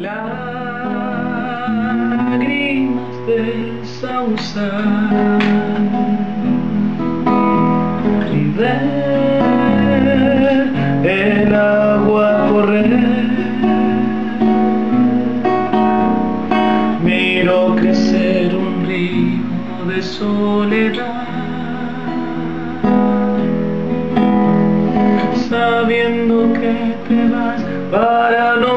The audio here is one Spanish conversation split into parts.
lágrimas del sausal. Y ver el agua correr miro crecer un río de soledad. Sabiendo que te vas para no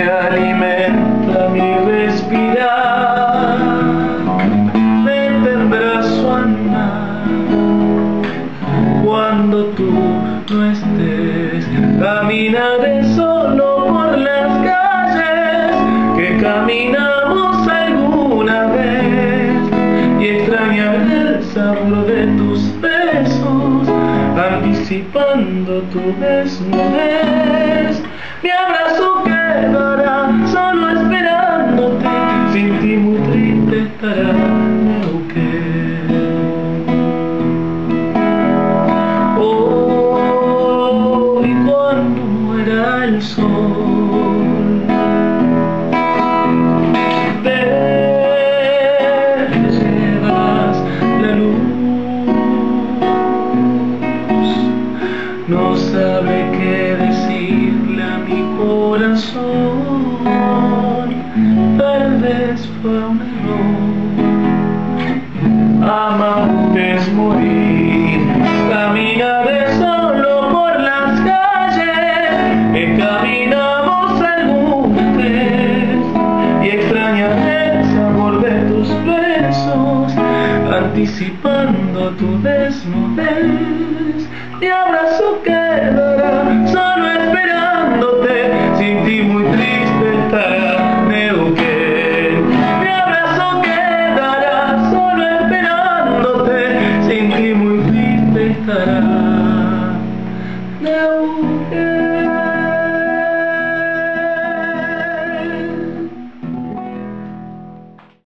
alimenta mi respirar me tendrá su andar cuando tú no estés. Caminaré solo por las calles que caminamos alguna vez y extrañaré el sabor de tus besos, anticipando tu desnudez. El sol, te llevas la luz, no sabe qué decirle a mi corazón, tal vez fue un error. Amarte es morir, anticipando tu desnudez. Mi abrazo quedará solo esperándote, sin ti muy triste estará Neuquén. Mi abrazo quedará solo esperándote, sin ti muy triste estará.